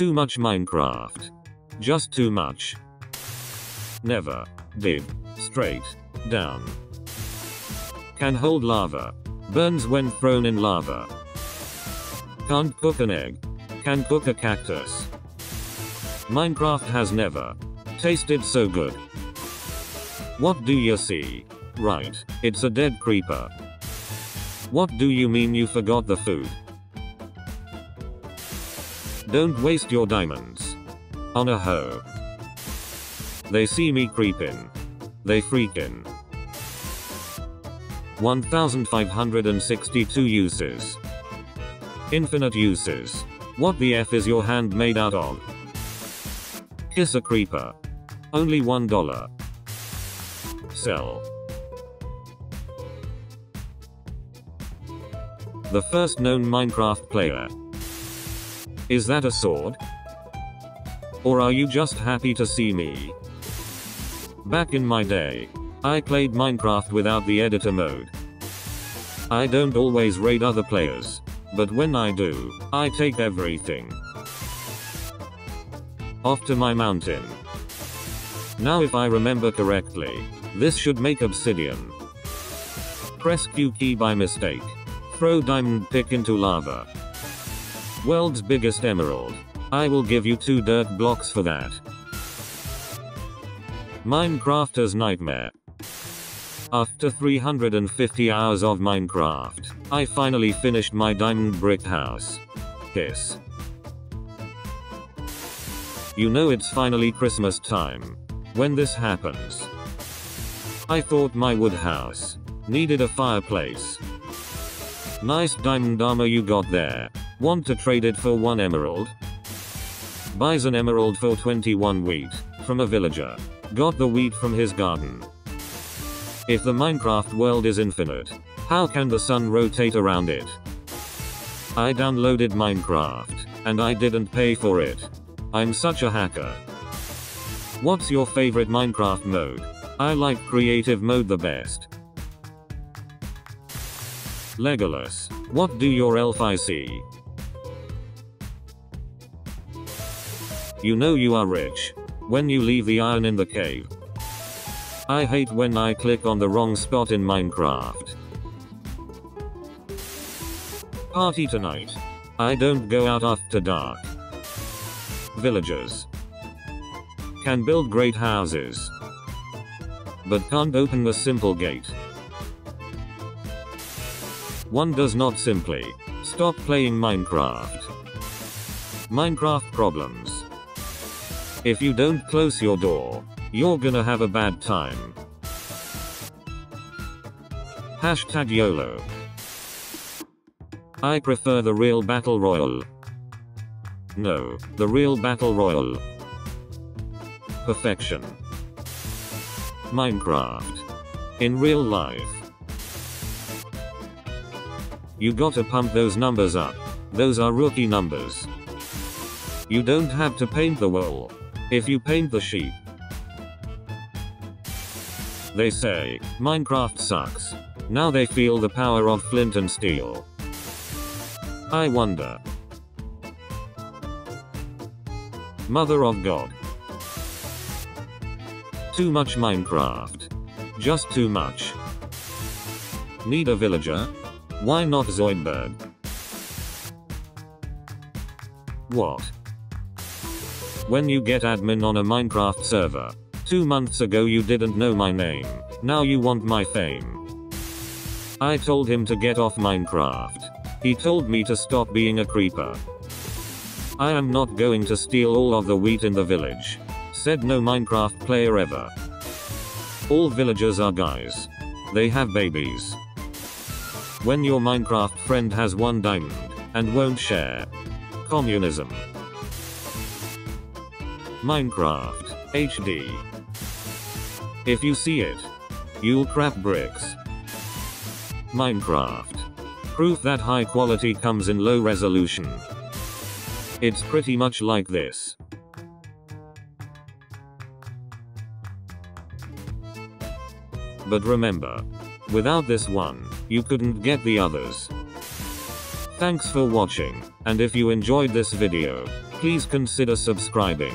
Too much Minecraft. Just too much. Never. Did. Straight. Down. Can hold lava. Burns when thrown in lava. Can't cook an egg. Can cook a cactus. Minecraft has never tasted so good. What do you see? Right, it's a dead creeper. What do you mean you forgot the food? Don't waste your diamonds. On a hoe. They see me creeping. They freaking. 1562 uses. Infinite uses. What the F is your hand made out of? Kiss a creeper. Only one dollar. Sell. The first known Minecraft player. Is that a sword? Or are you just happy to see me? Back in my day, I played Minecraft without the editor mode. I don't always raid other players, but when I do, I take everything. Off to my mountain. Now if I remember correctly, this should make obsidian. Press Q key by mistake. Throw diamond pick into lava. World's biggest emerald. I will give you two dirt blocks for that. Minecrafter's Nightmare. After 350 hours of Minecraft, I finally finished my diamond brick house. Kiss. You know it's finally Christmas time. When this happens. I thought my wood house needed a fireplace. Nice diamond armor you got there. Want to trade it for one emerald? Buys an emerald for 21 wheat from a villager. Got the wheat from his garden. If the Minecraft world is infinite, how can the sun rotate around it? I downloaded Minecraft, and I didn't pay for it. I'm such a hacker. What's your favorite Minecraft mode? I like creative mode the best. Legolas, what do your elf eyes see? You know you are rich. When you leave the iron in the cave. I hate when I click on the wrong spot in Minecraft. Party tonight. I don't go out after dark. Villagers. Can build great houses. But can't open a simple gate. One does not simply stop playing Minecraft. Minecraft problems. If you don't close your door, you're gonna have a bad time. Hashtag YOLO. I prefer the real Battle Royale. No, the real Battle Royale. Perfection. Minecraft. In real life. You gotta pump those numbers up. Those are rookie numbers. You don't have to paint the wall. If you paint the sheep. They say, Minecraft sucks. Now they feel the power of flint and steel. I wonder. Mother of God. Too much Minecraft. Just too much. Need a villager? Why not Zoidberg? What? When you get admin on a Minecraft server. Two months ago you didn't know my name. Now you want my fame. I told him to get off Minecraft. He told me to stop being a creeper. I am not going to steal all of the wheat in the village. Said no Minecraft player ever. All villagers are guys. They have babies. When your Minecraft friend has one diamond and won't share. Communism. Minecraft HD. If you see it, you'll crap bricks. Minecraft. Proof that high quality comes in low resolution. It's pretty much like this. But remember, without this one, you couldn't get the others. Thanks for watching, and if you enjoyed this video, please consider subscribing.